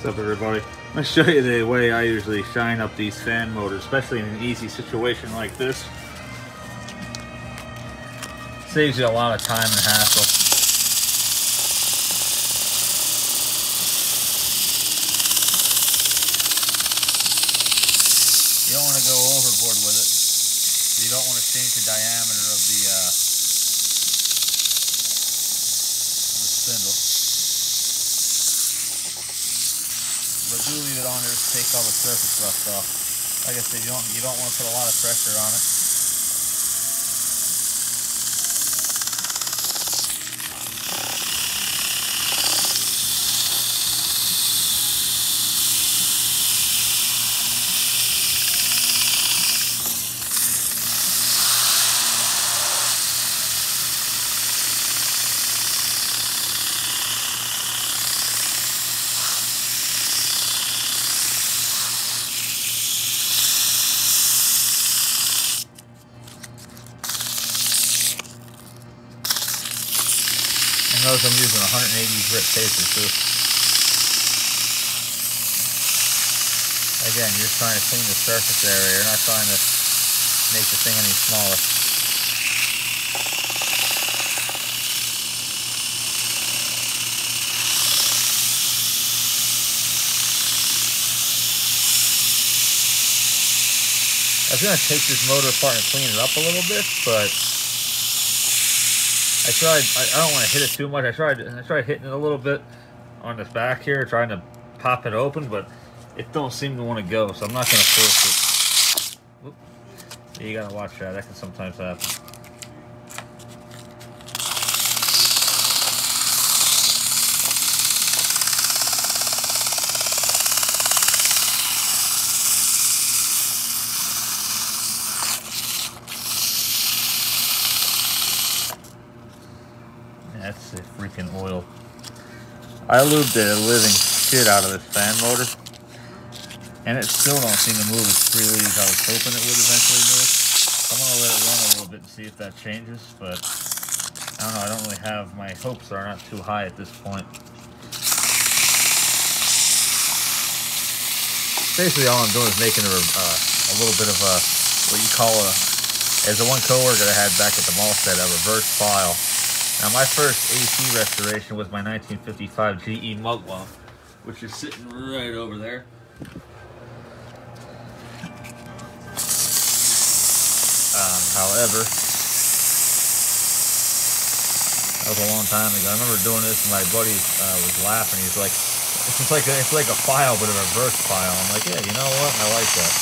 What's up everybody? I'm going to show you the way I usually shine up these fan motors, especially in an easy situation like this. Saves you a lot of time and hassle. You don't want to go overboard with it. You don't want to change the diameter of the, uh, of the spindle. But do leave it on there to take all the surface rust off. Like I said, you don't you don't want to put a lot of pressure on it. Those I'm using 180 grit paper too. Again, you're trying to clean the surface area. You're not trying to make the thing any smaller. I was gonna take this motor apart and clean it up a little bit, but I tried. I, I don't want to hit it too much. I tried. I tried hitting it a little bit on this back here, trying to pop it open, but it don't seem to want to go. So I'm not gonna force it. Oop. You gotta watch that. That can sometimes happen. That's the freaking oil. I lubed the living shit out of this fan motor. And it still don't seem to move as freely as I was hoping it would eventually move. I'm gonna let it run a little bit and see if that changes, but I don't know, I don't really have, my hopes are not too high at this point. Basically all I'm doing is making a, uh, a little bit of a, what you call a, as the one coworker I had back at the mall said, a reverse file now my first AC restoration was my 1955 GE Mugwump, which is sitting right over there. Um, however, that was a long time ago. I remember doing this and my buddy uh, was laughing. He's like, it's like a, it's like a file, but a reverse file. I'm like, yeah, you know what? I like that.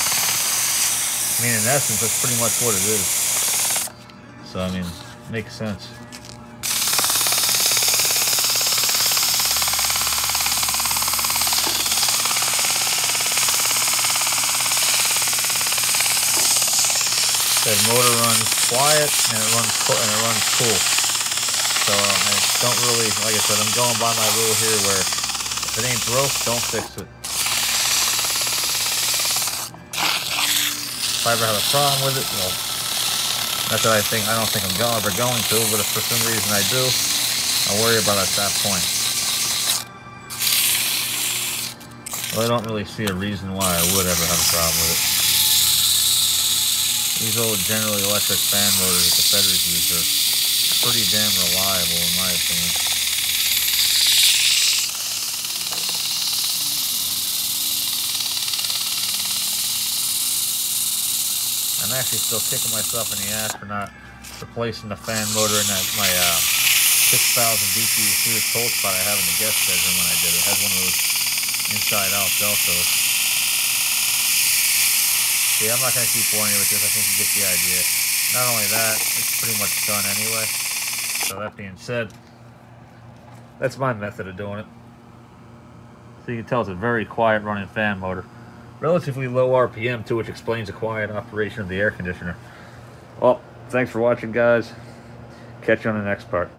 I mean, in essence, that's pretty much what it is. So, I mean, makes sense. The motor runs quiet and it runs and it runs cool. So um, I don't really, like I said, I'm going by my rule here where if it ain't broke, don't fix it. If I ever have a problem with it, well, not that I think, I don't think I'm ever going to, but if for some reason I do, I'll worry about it at that point. Well, I don't really see a reason why I would ever have a problem with it. These old General Electric fan motors that the Fedders use are pretty damn reliable in my opinion. I'm actually still kicking myself in the ass for not replacing the fan motor in that my uh, 6000 BTU Coldspot I have in the guest bedroom when I did it. It has one of those inside out Delcos. Yeah, I'm not going to keep boring you with this. I think you get the idea. Not only that, it's pretty much done anyway. So that being said, that's my method of doing it. So you can tell it's a very quiet running fan motor. Relatively low RPM too, which explains the quiet operation of the air conditioner. Well, thanks for watching guys. Catch you on the next part.